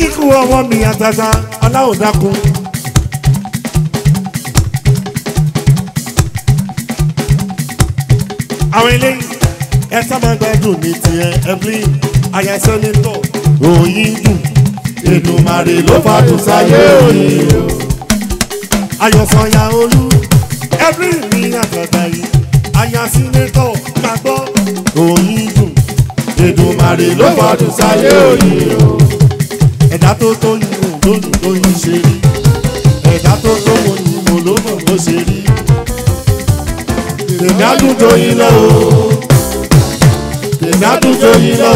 kíkú ọwọ́ mi àgbàsá aláwọ̀ dákun. àwọn eléyìí ẹ sábà gbádùn ní tiẹ̀ ẹ̀bí àyà sẹ́nitọ̀ ròyìn dùn. Èdùmàrè ló fàdùn sáyé òyìn o. Ayọ̀sọ̀yà olú ẹ̀bí mi àgbàgbà yìí àyà sẹ́nitọ̀ gbàgbọ́ ròyìn dùn. Èdùmàrè ló fàdùn sáyé òyìn o ẹ̀dá tó tó ni mo lónìí tó yí ṣe rí ẹ̀dá tó tó mo ni mo lónìí tó ṣe rí tèmi àdújọ yín lọ o tèmi àdújọ yín lọ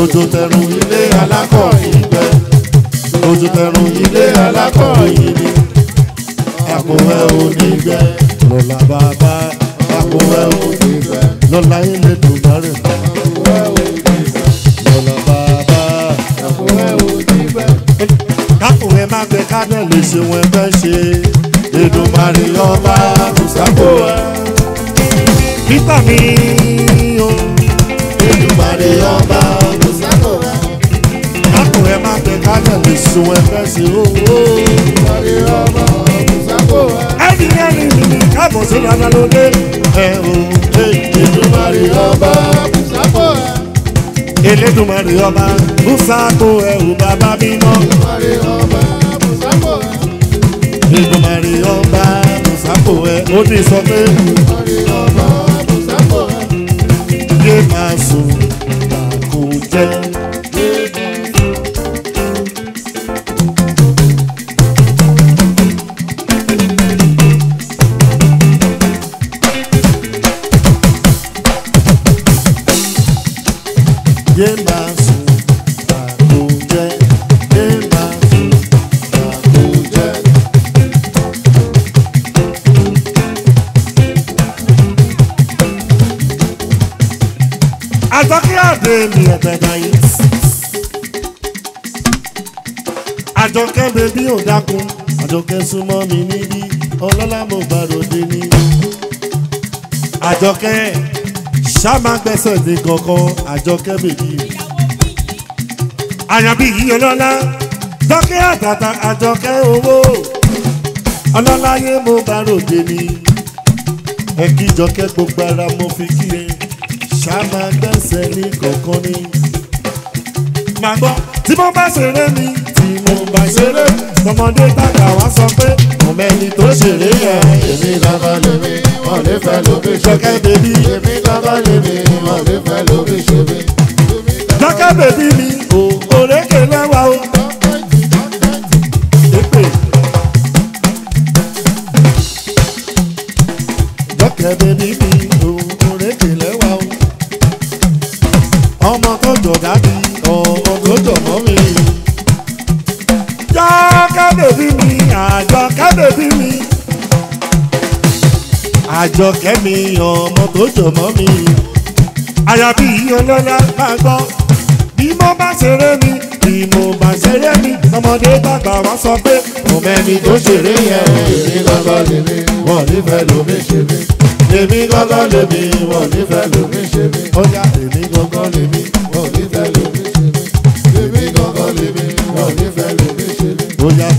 o tòjò tẹrùn ilé alákọ̀ yìí gbẹ tòjò tẹrùn ilé alákọ̀ yìí ni àkùnwẹ́ òní gbẹ lọ́la bàbá àkùnwẹ́ òní gbẹ lọ́la ilé tó bá rẹ̀. kádẹ̀ lè ṣe wọn fẹ́ ṣe Èdùmàrè ọba kùsàkó ẹ. Peter mi o. Èdùmàrè ọba kùsàkó ẹ. Mákùn ẹ má fẹ́ kádẹ̀ lè ṣe wọn fẹ́ ṣe o. Èdùmàrè ọba kùsàkó ẹ. Ẹni ẹni mi ni káàbọ̀ sí dada lóde. Ẹ o. Èdùmàrè ọba kùsàkó ẹ. Elédùmarè ọba kùsàkó ẹ o bàbá mímọ́. Èdùmàrè ọba àrí ọba mùsàpò ẹ ó ní sọ pé àrí ọba mùsàpò ẹ yé máa sùn àkójẹ. àjọkíyàdé mi ọ̀gbẹ̀dà yìí. àjọkẹ́ bèbí ò dákun àjọkẹ́ súnmọ́ mi níbí ọlọ́lá mo gbàdọ̀dé ní. àjọkẹ́ ṣàmàgbẹ́sẹ̀ ní kọ̀ọ̀kan àjọkẹ́ bèbí. àyànbí yìí ọlọ́lá dọ́kẹ́ àtàtà àjọkẹ́ owó ọlọ́láyé mo gbàdọ̀dé ní. ẹ kí jọkẹ́ gbogbo ara mo fi kí ẹ ká máa gbẹ̀sẹ̀ ní kọ̀ọ̀kan ni. màá gbọ́ tí mo bá ṣeré mi tí mo bá ṣeré tọmọdé tàgbà wá sọ pé ọmọ ẹni tó ṣeré yẹn. èmi bàbá lèmi wọn lè fẹ́ lóbi ṣe mí. jọ́kẹ́ bèbí èmi bàbá lèmi wọn lè fẹ́ lóbi ṣe mí. jọ́kẹ́ bèbí mi ò òrékè lẹ́wà o. jọ́kẹ́ bèbí mi. dọ̀gá mi ọ̀pọ̀ tó dọ̀ mọ́ mi. jọ kábèbí mi àjọ kábèbí mi àjọ kẹ́mi ọmọ tó jọ mọ́ mi. àyàbí ọlọ́lá máa gbọ́ bí mo bá ṣeré mi bí mo bá ṣeré mi ọmọdé bàbá wa sọ pé mo mẹ́ni tó ṣeré yẹn èmi gángan mi. wọ́n nífẹ̀ẹ́ lómi ṣe mí èmi gángan lèmi wọ́n nífẹ̀ẹ́ lómi ṣe mí ó yá èmi gángan lèmi.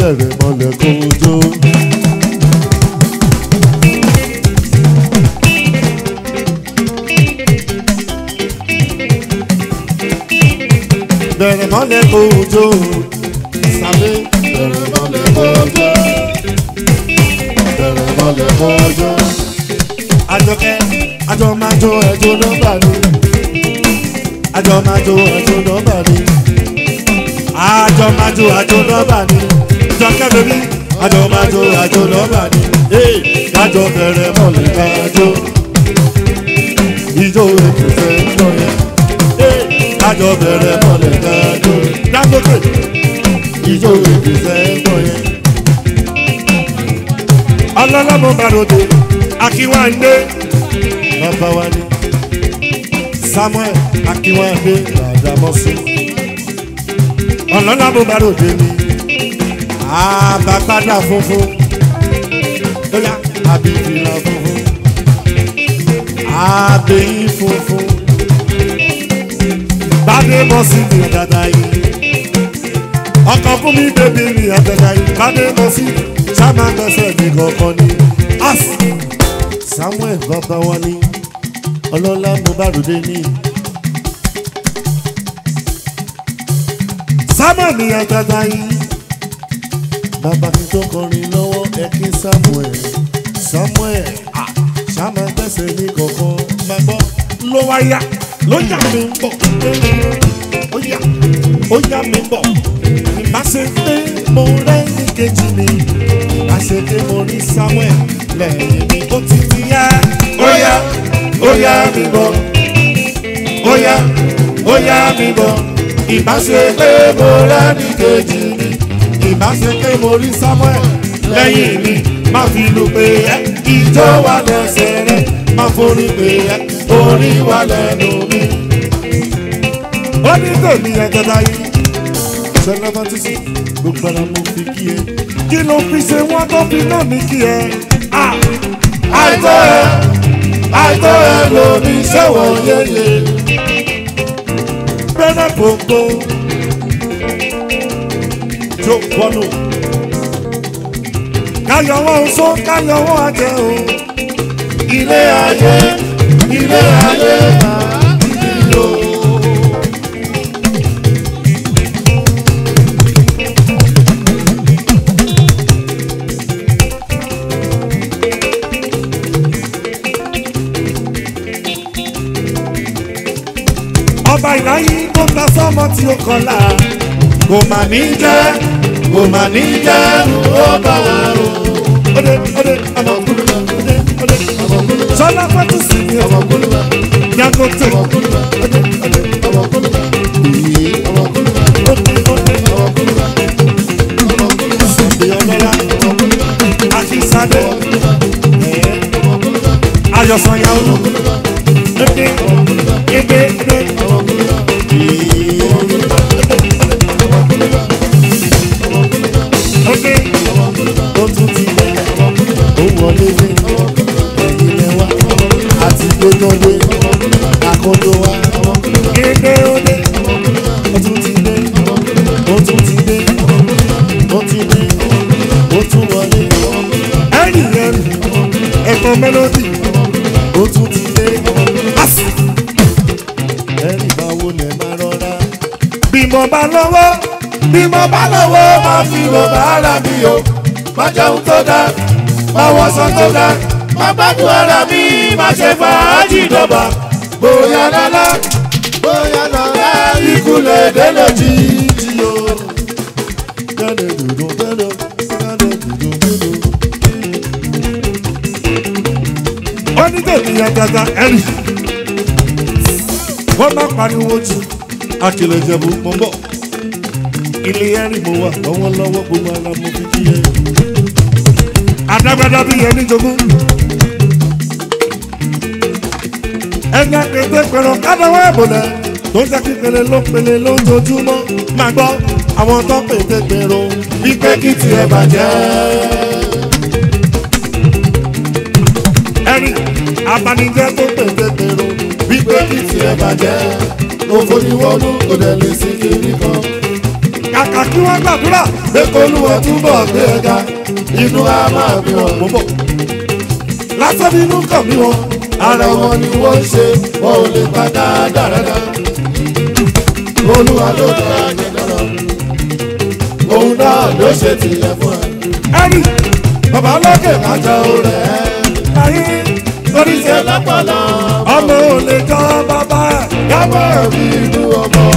dẹ̀rẹ̀ mọ́lẹ̀ kó jó. dẹ̀rẹ̀ mọ́lẹ̀ kó jó sàbẹ̀ dẹ̀rẹ̀ mọ́lẹ̀ kó jó dẹ̀rẹ̀ mọ́lẹ̀ kó jó. àjọkẹ́ àjọ máa jó ẹjọ́ nọ́mbà mi àjọ máa jó ẹjọ́ nọ́mbà mi àjọ máa jó ẹjọ́ nọ́mbà mi. Jọkẹ́ bèbí, àjọ máa jó àjò lọ́ba ni. Kájọ bẹ̀rẹ̀ mọ̀lẹ́ kájọ. Ìjó ètò fẹ́ lọ́yẹ̀. Kájọ bẹ̀rẹ̀ mọ̀lẹ́ kájọ. Dangote, ìjó ètò fẹ́ lọ́yẹ̀. Ọlọ́lọ́mọ Bàròdè, Akínwáńdé, bàbá wa ni. Samuel Akínwáńdé, Bàdámọ́sí. Ọlọ́lọ́mọ Bàròdè ni àbàkádà funfun bóyá àbìjìlá funfun àbẹ̀yìn funfun bàdé bọ́sì ní dada yìí ọkọ̀ fún mi bèbí ní àtẹ̀dá yìí bàdé bọ́sì sábà gbẹ́sẹ̀ mi kọ̀ọ̀kan ni as Samuel Babawale ọlọ́lá mo bá ròde ní. sábà ní àtẹ̀dá yìí bàbá mi tó kọrin lọ́wọ́ ẹ kí Samuel Samuel ṣáma gbẹ́sẹ̀ ní kọ̀ọ̀kan máa gbọ́ ló wá yá ló yá mi ń bọ̀ ó yá ó yá mi ń bọ̀ má ṣe pé mo rẹ́yìn kejì mi má ṣe pé mo rí Samuel lẹ́yìn mi ó ti ti yá ó yá ó yá mi bọ̀ ó yá ó yá mi bọ̀ ìbáṣe pé mo rẹ́yìn kejì mi ìbáṣepé mo rí Samuel lẹ́yìn mi má fi lu pé ẹ́ ìjọ wà lẹ́sẹ̀ rẹ̀ má forí pé ẹ́ orí wà lẹ́nu mi. ó ní tèmi ẹ̀dọ́dá yìí ṣẹlẹ̀ bá ti sùn gbogbo ara mo fi kí ẹ kí ló fi ṣe wọ́n tó fi náà ní kí ẹ. àìtọ́ ẹ àìtọ́ ẹ lòdì sẹ́wọ̀n yẹyẹ bẹ́ẹ̀ náà wọnú. káyọ̀ wọn ń sọ káyọ̀ wọn àjẹ́ o. ilé ayé ilé ayé ìlò. ọba ìlàyé tó ta sọ́mọ tí ó kọlà kò mà ní jẹ́ kò mà ní dẹ́rù ó o. ọdẹ ọdẹ ọmọkùnrin náà ọdẹ ọdẹ ọmọkùnrin náà sọlá pátí sí ni ọmọkùnrin náà yàgò tó dé ó ti dé ó tún wọlé ẹ̀rì ti dé àṣà. ẹ̀rì báwo lè máa rọra. bí mo bá lọ́wọ́ bí mo bá lọ́wọ́ máa fi rọ̀ bàárà mi mi má ṣe fàájì dọ̀bà bóyá lọ́la bóyá lọ́la ikú lè dé lòdì. wọ́n ní tèmi àtàtà ẹ̀rì wọ́n má pariwo jù àkìlọ̀ ìjẹ̀bù mọ̀ ilé ẹ̀rì mo wà lọ́wọ́lọ́wọ́ gbogbo ara mo fi kí ẹ. adágbádá bí ẹni jogún ẹgbẹ́ pépé pẹ̀rọ kádáwọ́ ẹ̀bùnà tó ń sẹ́kí ló pele ló máa gbọ́ àwọn tó pètè gbèrò bí kí tiẹ̀ bàjẹ́ abanijẹ́ tó pèsè tèrò wípé kí tiẹ̀ bàjẹ́ òfò ni wọ́n lù kò dẹ̀ lè sí kiri kan. kàkà kí wọ́n gbàdúrà pé k'Olúwa túbọ̀ gbé ẹ e inú a máa fi hàn gbogbo. lásán nínú kàn mí wọn ara wọn ni wọ́n ń ṣe wọn ò lè padà dáradá. Olúwa ló dá ẹ̀jẹ̀ dára òun náà ló ṣe tìlẹ̀ fún ẹ. ẹ̀rí bàbá lókè kájà ó rẹ̀ oríṣi ọlọ́pọ̀lọ́. ọmọ ò lè tọ́ bàbá. yàgbọ́ mi ìlú ọmọ.